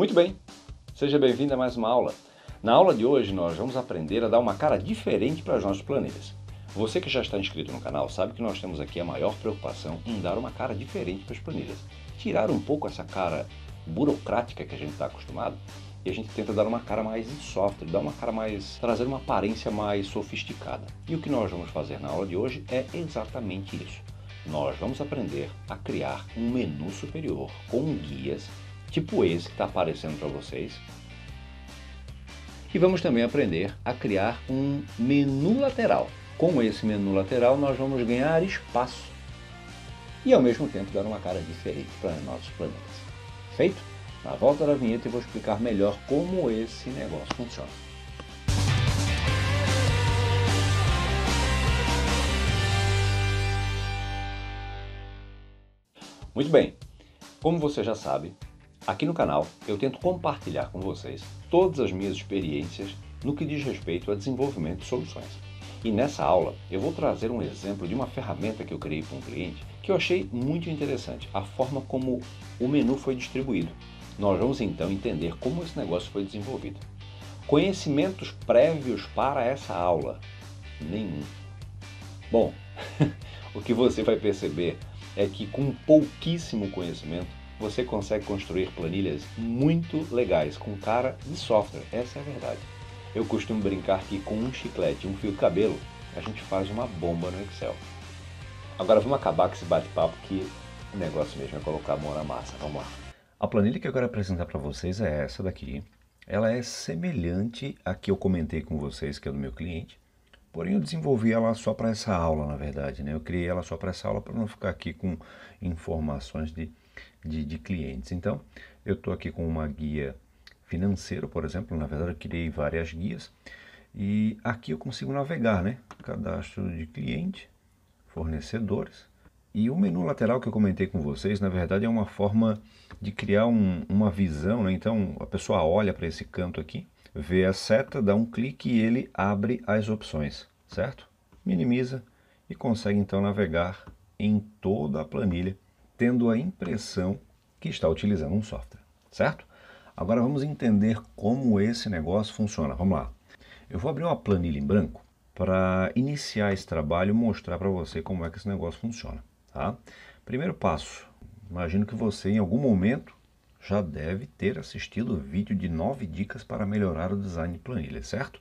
Muito bem, seja bem-vindo a mais uma aula. Na aula de hoje nós vamos aprender a dar uma cara diferente para as nossas planilhas. Você que já está inscrito no canal sabe que nós temos aqui a maior preocupação em dar uma cara diferente para as planilhas. Tirar um pouco essa cara burocrática que a gente está acostumado e a gente tenta dar uma cara mais software, dar uma cara mais, trazer uma aparência mais sofisticada. E o que nós vamos fazer na aula de hoje é exatamente isso. Nós vamos aprender a criar um menu superior com guias tipo esse que está aparecendo para vocês. E vamos também aprender a criar um menu lateral. Com esse menu lateral nós vamos ganhar espaço e ao mesmo tempo dar uma cara diferente para nossos planetas. Feito? Na volta da vinheta eu vou explicar melhor como esse negócio funciona. Muito bem, como você já sabe, Aqui no canal eu tento compartilhar com vocês todas as minhas experiências no que diz respeito a desenvolvimento de soluções. E nessa aula eu vou trazer um exemplo de uma ferramenta que eu criei para um cliente que eu achei muito interessante, a forma como o menu foi distribuído. Nós vamos então entender como esse negócio foi desenvolvido. Conhecimentos prévios para essa aula? Nenhum. Bom, o que você vai perceber é que com pouquíssimo conhecimento você consegue construir planilhas muito legais com cara de software, essa é a verdade. Eu costumo brincar que com um chiclete e um fio de cabelo, a gente faz uma bomba no Excel. Agora vamos acabar com esse bate-papo que o negócio mesmo é colocar a mão na massa. Vamos lá. A planilha que eu quero apresentar para vocês é essa daqui. Ela é semelhante à que eu comentei com vocês, que é do meu cliente. Porém, eu desenvolvi ela só para essa aula, na verdade. Né? Eu criei ela só para essa aula para não ficar aqui com informações de de, de clientes. Então, eu estou aqui com uma guia financeira, por exemplo, na verdade eu criei várias guias e aqui eu consigo navegar, né? Cadastro de cliente, fornecedores e o menu lateral que eu comentei com vocês, na verdade é uma forma de criar um, uma visão, né? Então a pessoa olha para esse canto aqui, vê a seta, dá um clique e ele abre as opções, certo? Minimiza e consegue então navegar em toda a planilha tendo a impressão que está utilizando um software, certo? Agora vamos entender como esse negócio funciona. Vamos lá. Eu vou abrir uma planilha em branco para iniciar esse trabalho e mostrar para você como é que esse negócio funciona. Tá? Primeiro passo, imagino que você em algum momento já deve ter assistido o vídeo de 9 dicas para melhorar o design de planilha, certo?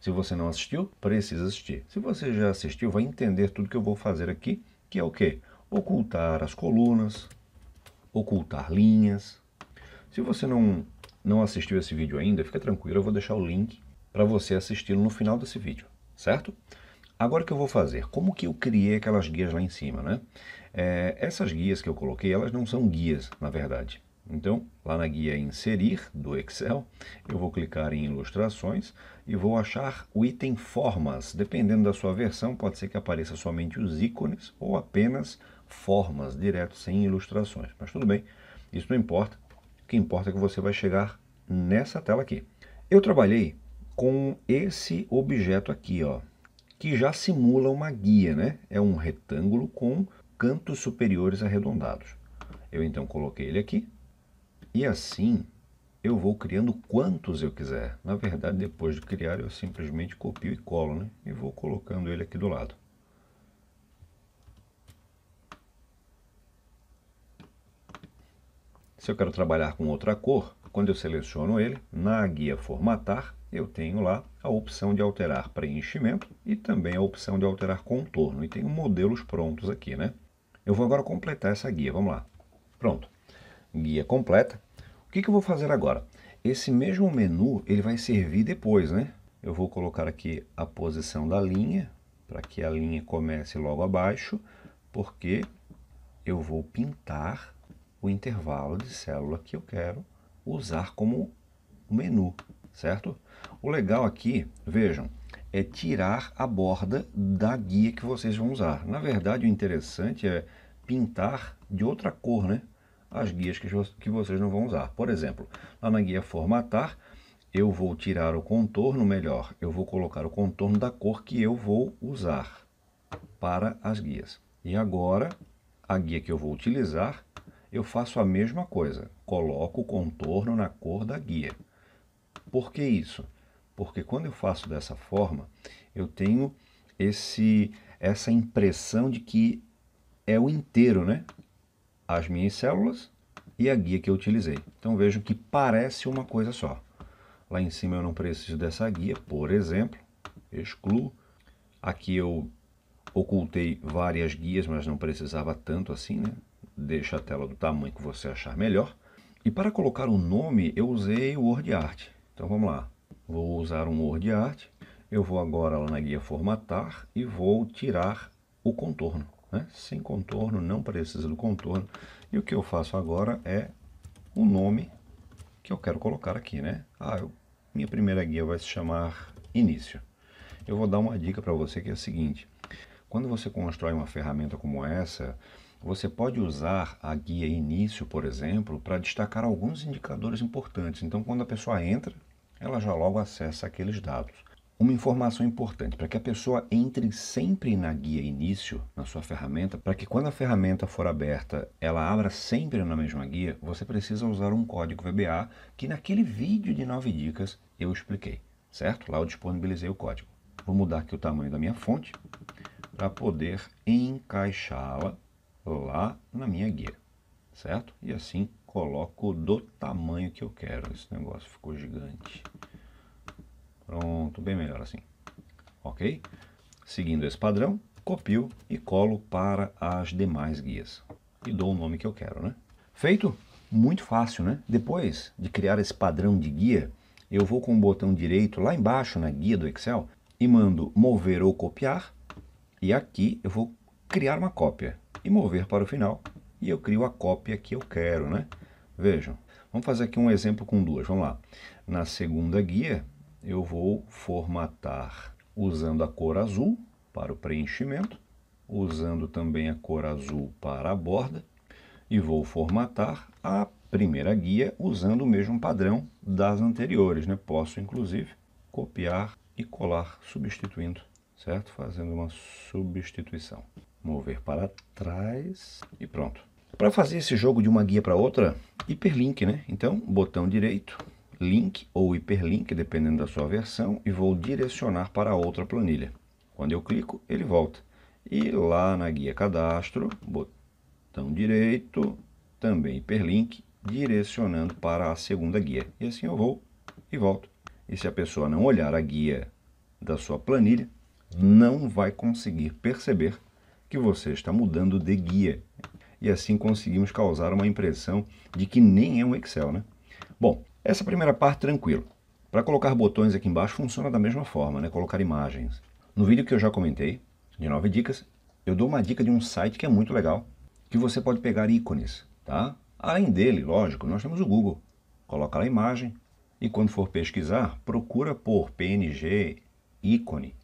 Se você não assistiu, precisa assistir. Se você já assistiu, vai entender tudo que eu vou fazer aqui, que é o quê? Ocultar as colunas, ocultar linhas. Se você não, não assistiu esse vídeo ainda, fica tranquilo, eu vou deixar o link para você assisti-lo no final desse vídeo, certo? Agora o que eu vou fazer? Como que eu criei aquelas guias lá em cima, né? É, essas guias que eu coloquei, elas não são guias, na verdade. Então, lá na guia Inserir do Excel, eu vou clicar em Ilustrações e vou achar o item Formas. Dependendo da sua versão, pode ser que apareça somente os ícones ou apenas formas, direto, sem ilustrações. Mas tudo bem, isso não importa. O que importa é que você vai chegar nessa tela aqui. Eu trabalhei com esse objeto aqui, ó, que já simula uma guia, né? É um retângulo com cantos superiores arredondados. Eu então coloquei ele aqui, e assim eu vou criando quantos eu quiser. Na verdade, depois de criar, eu simplesmente copio e colo, né? E vou colocando ele aqui do lado. Se eu quero trabalhar com outra cor, quando eu seleciono ele, na guia Formatar, eu tenho lá a opção de alterar preenchimento e também a opção de alterar contorno. E tenho modelos prontos aqui, né? Eu vou agora completar essa guia, vamos lá. Pronto, guia completa que, que eu vou fazer agora? Esse mesmo menu ele vai servir depois, né? Eu vou colocar aqui a posição da linha, para que a linha comece logo abaixo, porque eu vou pintar o intervalo de célula que eu quero usar como menu, certo? O legal aqui, vejam, é tirar a borda da guia que vocês vão usar. Na verdade, o interessante é pintar de outra cor, né? As guias que, vocês não vão usar. Por exemplo, lá na guia formatar, eu vou tirar o contorno, melhor, eu vou colocar o contorno da cor que eu vou usar para as guias. E agora, a guia que eu vou utilizar, eu faço a mesma coisa, coloco o contorno na cor da guia. Por que isso? Porque quando eu faço dessa forma, eu tenho esse, essa impressão de que é o inteiro, né? As minhas células e a guia que eu utilizei. Então vejam que parece uma coisa só. Lá em cima eu não preciso dessa guia, por exemplo, excluo. Aqui eu ocultei várias guias, mas não precisava tanto assim, né? Deixa a tela do tamanho que você achar melhor. E para colocar um nome, eu usei o WordArt. Então vamos lá. Vou usar um WordArt. Eu vou agora lá na guia formatar e vou tirar o contorno. Né? Sem contorno, não precisa do contorno. E o que eu faço agora é o nome que eu quero colocar aqui, né? Ah, eu, minha primeira guia vai se chamar início. Eu vou dar uma dica para você que é a seguinte. Quando você constrói uma ferramenta como essa, você pode usar a guia início, por exemplo, para destacar alguns indicadores importantes. Então, quando a pessoa entra, ela já logo acessa aqueles dados. Uma informação importante para que a pessoa entre sempre na guia início, na sua ferramenta, para que quando a ferramenta for aberta, ela abra sempre na mesma guia, você precisa usar um código VBA que naquele vídeo de 9 dicas eu expliquei, certo? Lá eu disponibilizei o código. Vou mudar aqui o tamanho da minha fonte para poder encaixá-la lá na minha guia, certo? E assim coloco do tamanho que eu quero. Esse negócio ficou gigante. Pronto, bem melhor assim. Ok? Seguindo esse padrão, copio e colo para as demais guias. E dou o nome que eu quero, né? Feito? Muito fácil, né? Depois de criar esse padrão de guia, eu vou com o botão direito lá embaixo na guia do Excel e mando mover ou copiar. E aqui eu vou criar uma cópia e mover para o final. E eu crio a cópia que eu quero, né? Vejam, vamos fazer aqui um exemplo com duas. Vamos lá. Na segunda guia, eu vou formatar usando a cor azul para o preenchimento, usando também a cor azul para a borda e vou formatar a primeira guia usando o mesmo padrão das anteriores. Né? Posso, inclusive, copiar e colar substituindo, certo? Fazendo uma substituição. Mover para trás e pronto. Para fazer esse jogo de uma guia para outra, hiperlink, né? Então, botão direito, link ou hiperlink, dependendo da sua versão, e vou direcionar para outra planilha. Quando eu clico, ele volta. E lá na guia cadastro, botão direito, também hiperlink, direcionando para a segunda guia. E assim eu vou e volto. E se a pessoa não olhar a guia da sua planilha, não vai conseguir perceber que você está mudando de guia. E assim conseguimos causar uma impressão de que nem é um Excel, né? Bom, essa primeira parte, tranquilo. Para colocar botões aqui embaixo funciona da mesma forma, né? colocar imagens. No vídeo que eu já comentei, de 9 dicas, eu dou uma dica de um site que é muito legal, que você pode pegar ícones, tá? Além dele, lógico, nós temos o Google. Coloca lá a imagem e quando for pesquisar, procura por PNG ícone.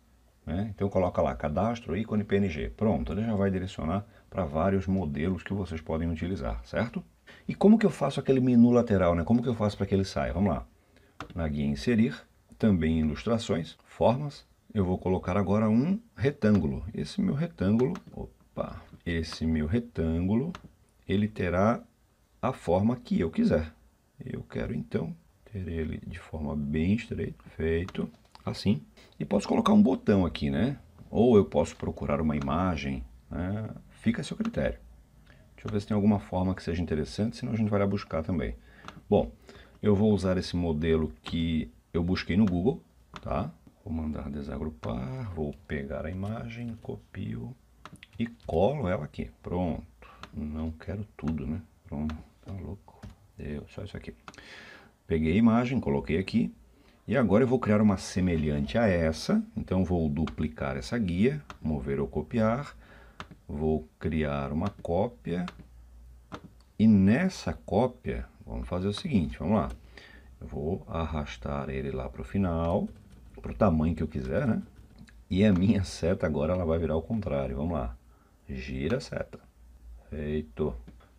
Né? Então coloca lá, cadastro ícone PNG. Pronto, ele já vai direcionar para vários modelos que vocês podem utilizar, certo? E como que eu faço aquele menu lateral, né? Como que eu faço para que ele saia? Vamos lá. Na guia inserir, também ilustrações, formas, eu vou colocar agora um retângulo. Esse meu retângulo, opa, esse meu retângulo, ele terá a forma que eu quiser. Eu quero então ter ele de forma bem estreita, feito assim. E posso colocar um botão aqui, né? Ou eu posso procurar uma imagem, né? fica a seu critério. Deixa eu ver se tem alguma forma que seja interessante, senão a gente vai lá buscar também. Bom, eu vou usar esse modelo que eu busquei no Google, tá? Vou mandar desagrupar, vou pegar a imagem, copio e colo ela aqui. Pronto. Não quero tudo, né? Pronto, tá louco. Deu, só isso aqui. Peguei a imagem, coloquei aqui. E agora eu vou criar uma semelhante a essa. Então vou duplicar essa guia, mover ou copiar vou criar uma cópia e nessa cópia vamos fazer o seguinte, vamos lá. Eu vou arrastar ele lá para o final, para o tamanho que eu quiser, né? E a minha seta agora ela vai virar ao contrário, vamos lá. Gira a seta. Feito.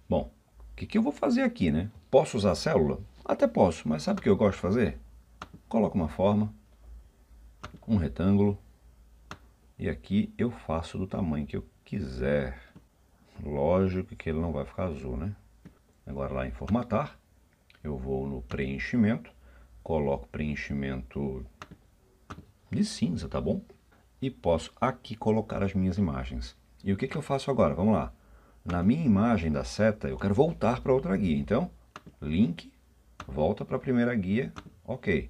Bom, o que, que eu vou fazer aqui, né? Posso usar célula? Até posso, mas sabe o que eu gosto de fazer? Coloco uma forma, um retângulo, e aqui eu faço do tamanho que eu quiser. Lógico que ele não vai ficar azul, né? Agora lá em formatar, eu vou no preenchimento, coloco preenchimento de cinza, tá bom? E posso aqui colocar as minhas imagens. E o que, que eu faço agora? Vamos lá. Na minha imagem da seta, eu quero voltar para outra guia. Então, link, volta para a primeira guia, ok.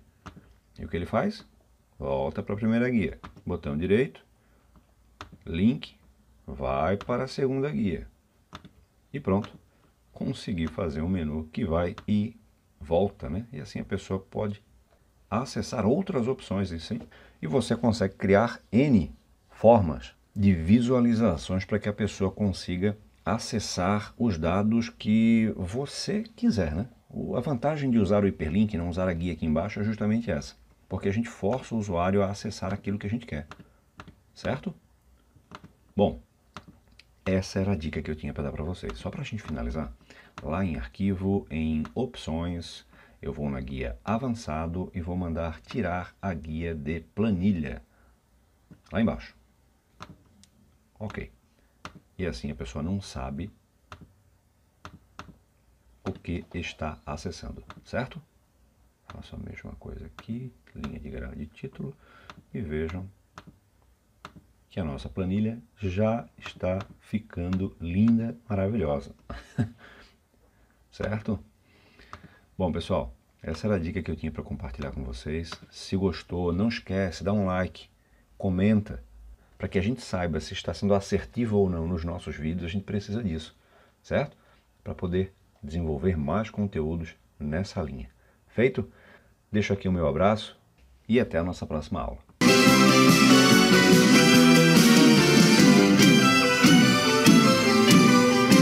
E o que ele faz? Volta para a primeira guia. Botão direito, link, vai para a segunda guia. E pronto conseguir fazer um menu que vai e volta, né? E assim a pessoa pode acessar outras opções assim, e você consegue criar N formas de visualizações para que a pessoa consiga acessar os dados que você quiser, né? A vantagem de usar o hiperlink e não usar a guia aqui embaixo é justamente essa, porque a gente força o usuário a acessar aquilo que a gente quer, certo? Bom, essa era a dica que eu tinha para dar para vocês. Só para a gente finalizar, lá em arquivo, em opções, eu vou na guia avançado e vou mandar tirar a guia de planilha. Lá embaixo. Ok. E assim a pessoa não sabe o que está acessando, certo? Faço a mesma coisa aqui, linha de grade de título e vejam que a nossa planilha já está ficando linda, maravilhosa. certo? Bom, pessoal, essa era a dica que eu tinha para compartilhar com vocês. Se gostou, não esquece, dá um like, comenta, para que a gente saiba se está sendo assertivo ou não nos nossos vídeos, a gente precisa disso, certo? Para poder desenvolver mais conteúdos nessa linha. Feito? Deixo aqui o meu abraço e até a nossa próxima aula. Música